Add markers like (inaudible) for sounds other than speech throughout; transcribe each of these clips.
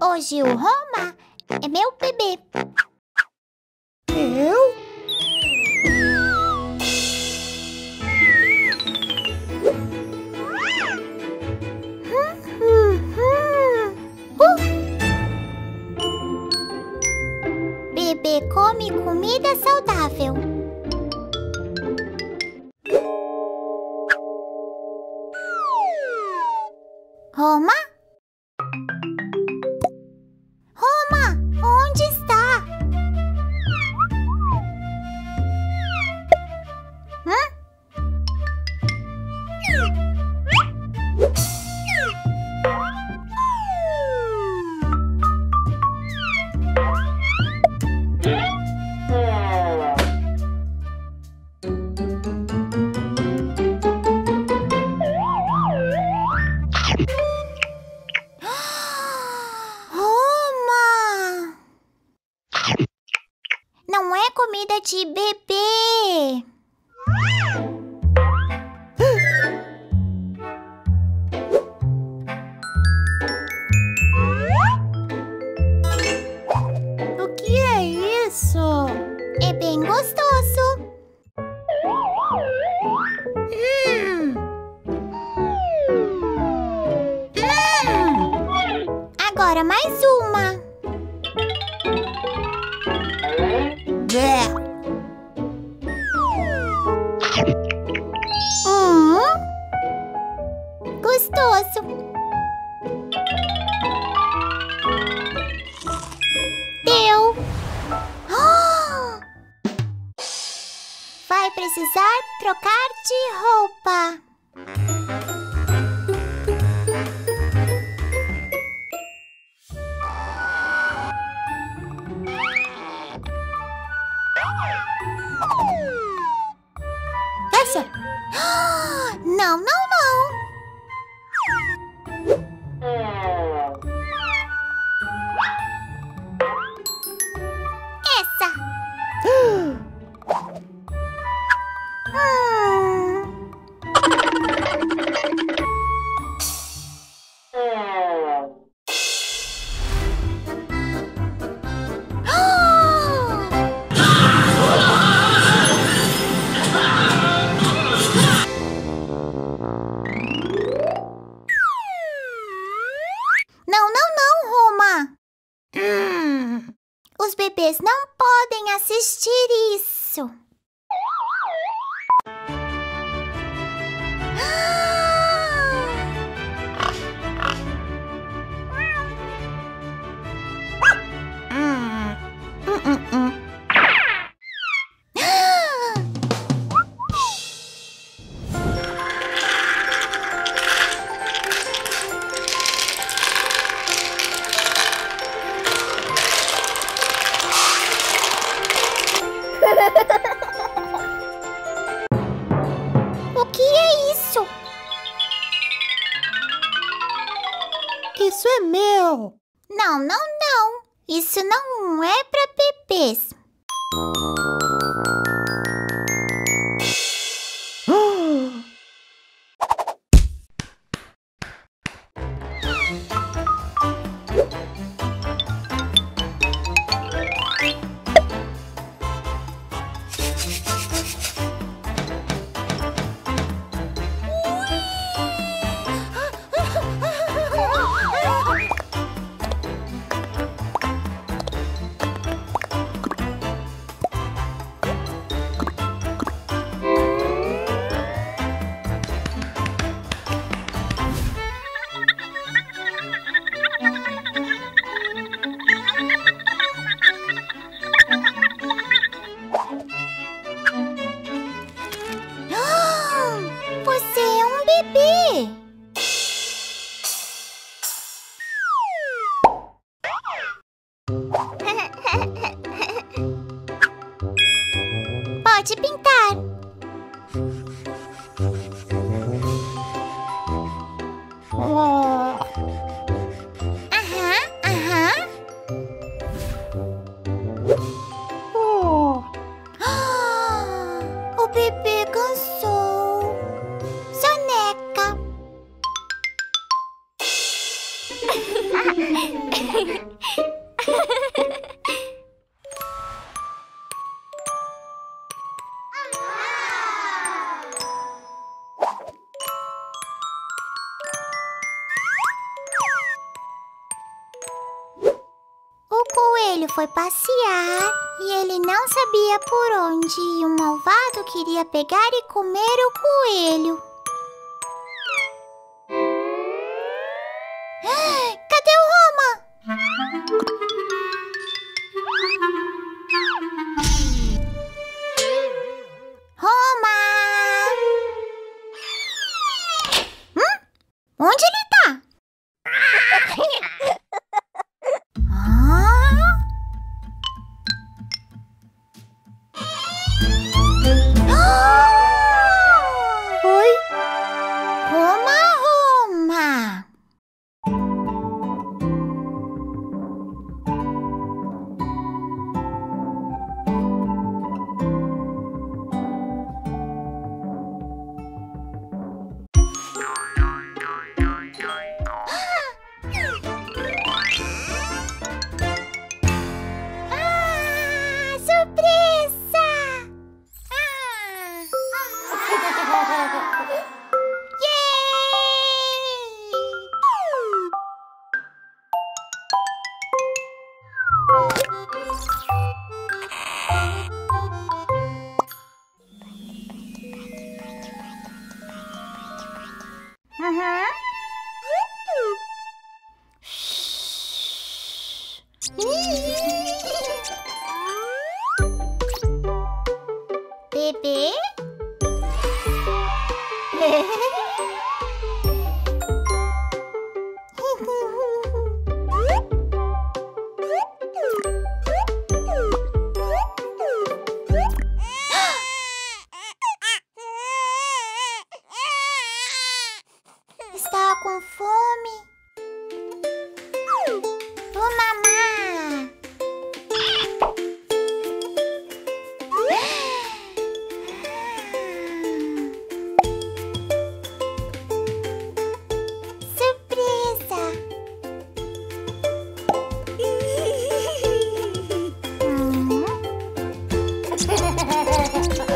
Hoje o Roma é meu bebê. Eu? Bebê come comida saudável. Roma? comida de bebê. roupa. Essa? (gasps) Não, não, não. Essa. (gasps) Ah! Não, não, não. Isso não é para bebês. Coelho foi passear e ele não sabia por onde e o malvado queria pegar e comer o coelho. Cadê o Roma? Roma! Hum? Onde ele Uhum. Bebê? Com fome? Vou mamar. Surpresa! (laughs) Hum. (laughs)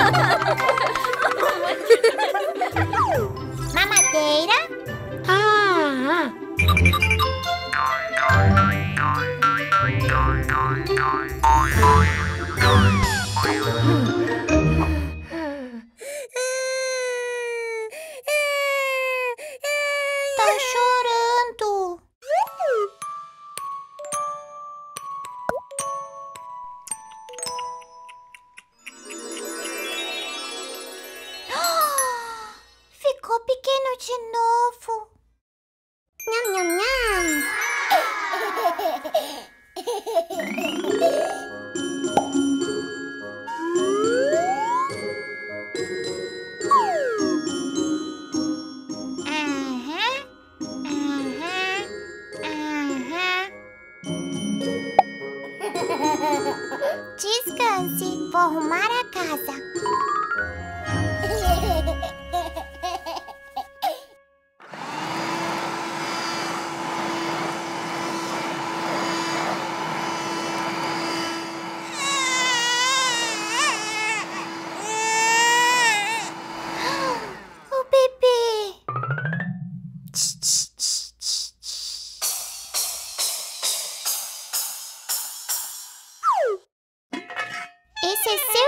ハハハハ! Descanse, vou arrumar a casa. Ser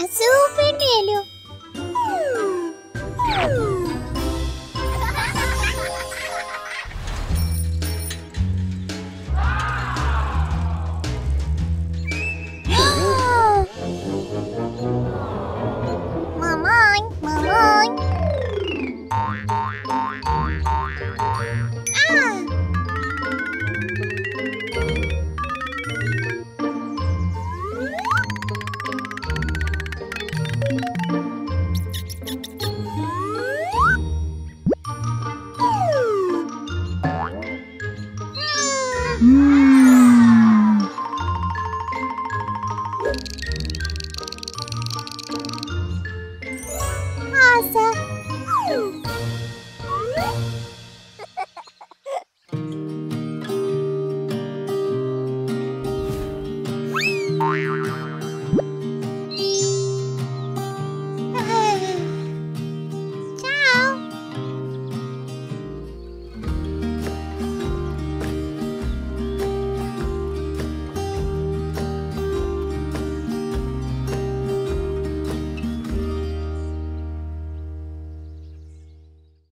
Azul, vermelho.